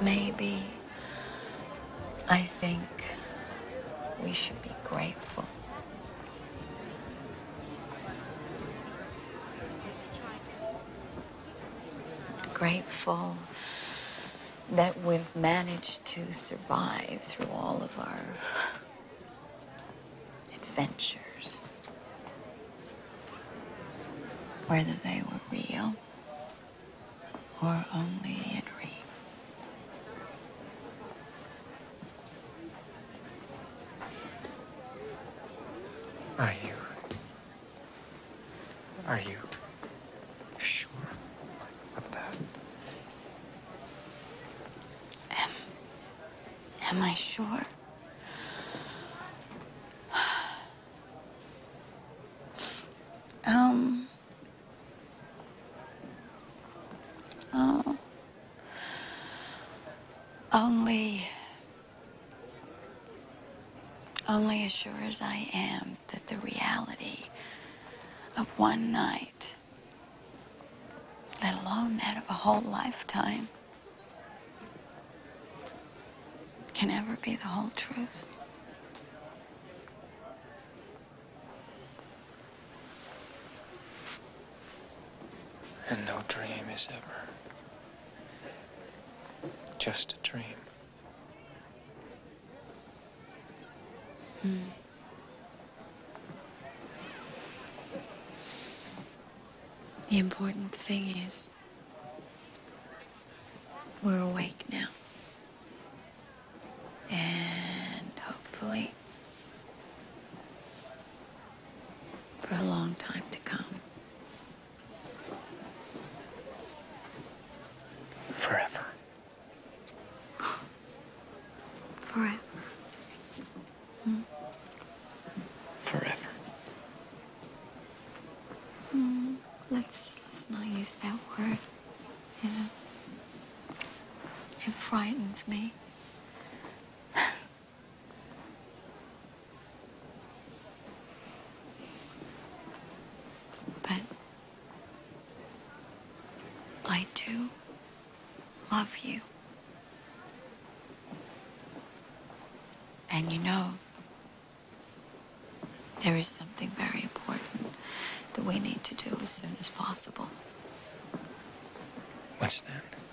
Maybe I think we should be grateful. Grateful that we've managed to survive through all of our adventures. Whether they were real or only a dream. Are you? Are you sure of that? Am, am I sure? Um. Oh. Only. Only as sure as I am that the reality of one night, let alone that of a whole lifetime, can ever be the whole truth. And no dream is ever just a dream. Hmm. The important thing is we're awake now. And hopefully for a long time to come. Forever. Hmm. Forever. Forever. Let's let's not use that word. You know. It frightens me. but I do love you. And you know, there is something very important that we need to do as soon as possible. What's that?